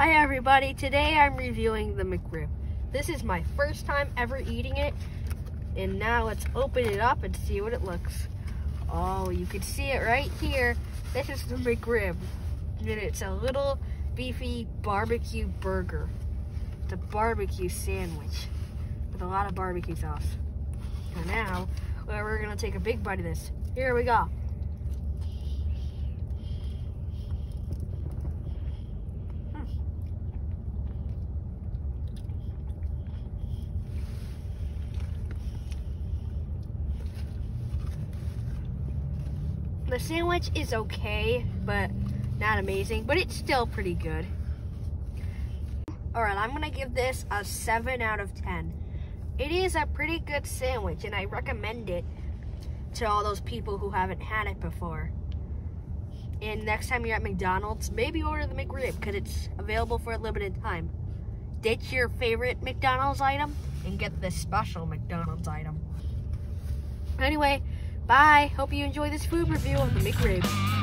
Hi everybody, today I'm reviewing the McRib. This is my first time ever eating it, and now let's open it up and see what it looks. Oh, you can see it right here. This is the McRib, and it's a little beefy barbecue burger. It's a barbecue sandwich with a lot of barbecue sauce. And now, we're gonna take a big bite of this. Here we go. The sandwich is okay, but not amazing, but it's still pretty good. All right, I'm gonna give this a seven out of 10. It is a pretty good sandwich and I recommend it to all those people who haven't had it before. And next time you're at McDonald's, maybe order the McRib because it's available for a limited time. Ditch your favorite McDonald's item and get the special McDonald's item. Anyway, Bye. Hope you enjoy this food review of the McRib.